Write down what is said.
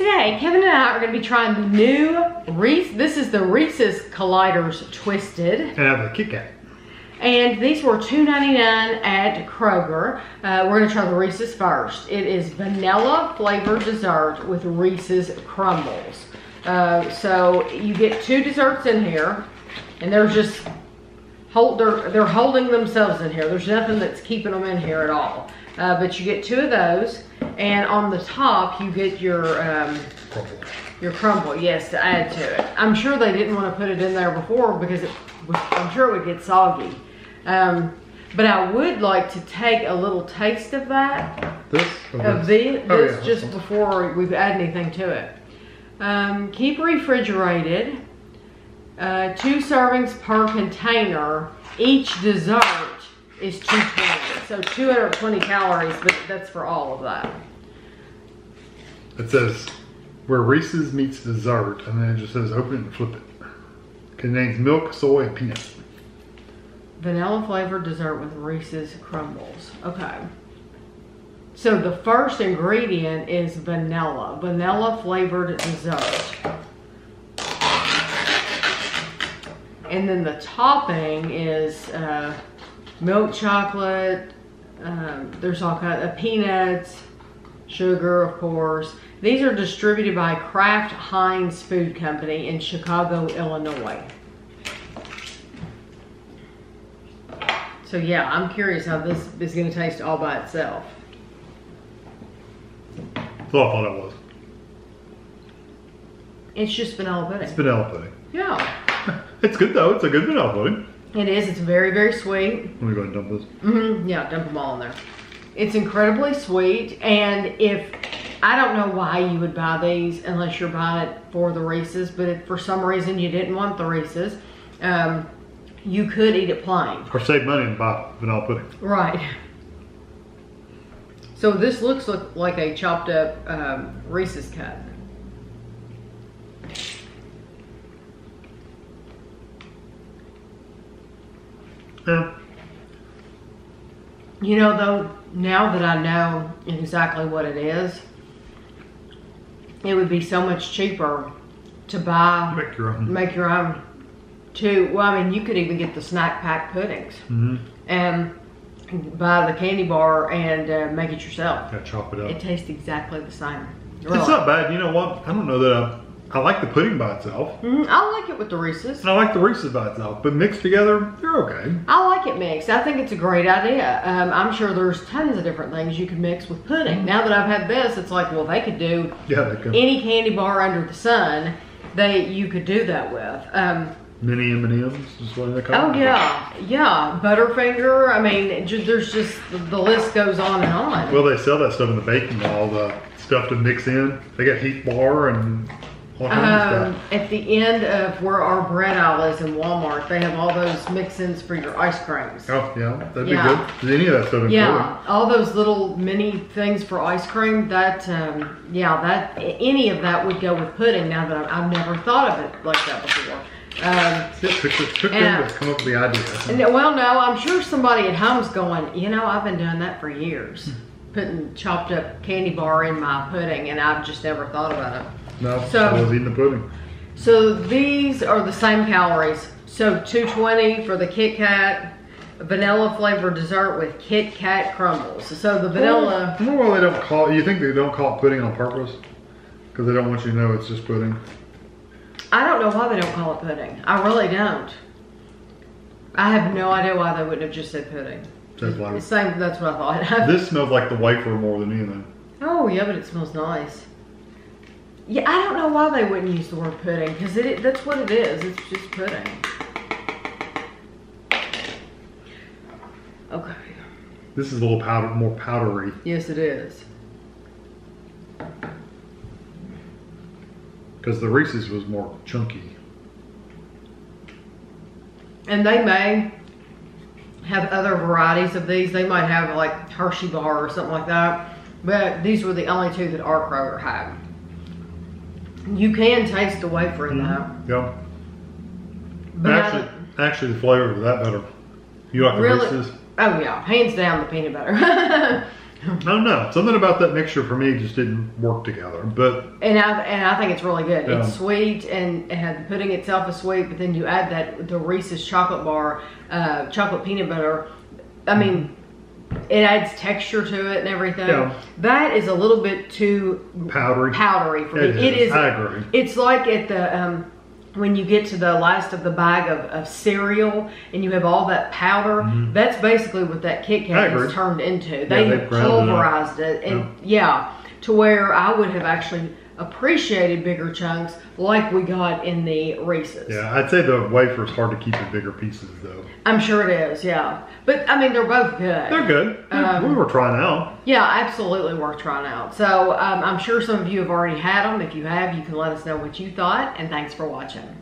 Today, Kevin and I are going to be trying the new Reese. This is the Reese's Colliders Twisted. And have a Kit Kat. And these were $2.99 at Kroger. Uh, we're gonna try the Reese's first. It is vanilla flavored dessert with Reese's crumbles. Uh, so you get two desserts in here, and they're just hold they're they're holding themselves in here. There's nothing that's keeping them in here at all. Uh, but you get two of those, and on the top you get your um, Crumble. your crumble, yes, to add to it. I'm sure they didn't want to put it in there before because it was, I'm sure it would get soggy. Um, but I would like to take a little taste of that, This? of this? this, Oh, this yeah, just before we add anything to it. Um, keep refrigerated. Uh, two servings per container. Each dessert is 220. So 220 calories, but that's for all of that. It says where Reese's meets dessert, and then it just says open it and flip it. Contains milk, soy, and peanuts. Vanilla flavored dessert with Reese's crumbles. Okay. So the first ingredient is vanilla. Vanilla flavored dessert. And then the topping is uh, milk chocolate. Um, there's all kind of peanuts, sugar, of course. These are distributed by Kraft Heinz Food Company in Chicago, Illinois. So yeah, I'm curious how this is gonna taste all by itself. That's all I thought it was. It's just vanilla pudding. It's vanilla pudding. Yeah, It's good though. It's a good vanilla pudding. it is. It's very, very sweet. Let me go ahead and dump this. Mm -hmm. Yeah, dump them all in there. It's incredibly sweet, and if I don't know why you would buy these unless you're buying it for the Reese's, but if for some reason you didn't want the Reese's, um, you could eat it plain. Or save money and buy vanilla pudding. Right. So this looks look like a chopped up um, Reese's cup. Yeah. You know, though, now that I know exactly what it is, it would be so much cheaper to buy, Make your own. make your own. Too well, I mean, you could even get the snack pack puddings Mm-hmm. and buy the candy bar and uh, make it yourself. Gotta chop it up. It tastes exactly the same. It's not bad. You know what? I don't know that I, I like the pudding by itself. Mhm, I like it with the Reese's. And I like the Reese's by itself. But mixed together, they're okay. I like it mixed. I think it's a great idea. Um, I'm sure there's tons of different things you could mix with pudding. Now that I've had this, it's like, well, they could do Yeah, they go. any candy bar under the sun. They you could do that with. Um, Mini M&M's is what they call oh them. yeah, yeah, Butterfinger. I mean, ju- there's just the list goes on and on. Well, they sell that stuff in the baking hall, the stuff to mix in. They got Heath Bar and all Um, at the end of where our bread aisle is in Walmart, they have all those mix-ins for your ice creams. Oh, yeah, that'd yeah. be good. Any of that stuff Yeah, all those little mini things for ice cream. That, um, yeah, that any of that would go with pudding. Now that I've, I've never thought of it like that before. Um, Yeah, took, took, them to come up with the idea. and, well, no, I'm sure somebody at home's going. You know, I've been doing that for years, putting chopped up candy bar in my pudding, and I've just never thought about it. No, So- I was eating the pudding. So these are the same calories. So 220 for the Kit Kat, vanilla flavored dessert with Kit Kat crumbles. So the vanilla. I wonder why they don't call. You think they don't call it pudding on purpose? Because they don't want you to know it's just pudding. I don't know why they don't call it pudding. I really don't. I have no idea why they wouldn't have just said pudding. That's why. Same. That's what I thought. This smells like the wafer more than anything. oh yeah, but it smells nice. Yeah, I don't know why they wouldn't use the word pudding because it, it that's what it is. It's just pudding. Okay. This is a little powder, more powdery. Yes, it is. Because the Reese's was more chunky. And they may have other varieties of these. They might have like Hershey bar or something like that. But these were the only two that our Kroger had. You can taste the wafer in that. Yeah. But I Actually, actually, the flavor of that better. You like the Really? Reese's? Oh yeah, hands down the peanut butter. I don't know. Something about that mixture for me just didn't work together. But And I and I think it's really good. Yeah. It's sweet and, and the pudding itself is sweet, but then you add that the Reese's chocolate bar, uh, chocolate peanut butter. I mean, it adds texture to it and everything. Yeah. That is a little bit too powdery. powdery for It me. It is. is. I agree. It's like at the um, when you get to the last of the bag of, of cereal and you have all that powder. That's basically what that Kit. Kat has turned into. Yeah, They it pulverized it, and yeah, to where I would have actually appreciated bigger chunks like we got in the Reese's. Yeah, I'd say the wafer's are hard to keep in bigger pieces though. I'm sure it is. Yeah, but I mean they're both good. They're good. Um, we were trying out. Yeah, absolutely worth trying out. So um, I'm sure some of you have already had them. If you have, you can let us know what you thought. And thanks for watching.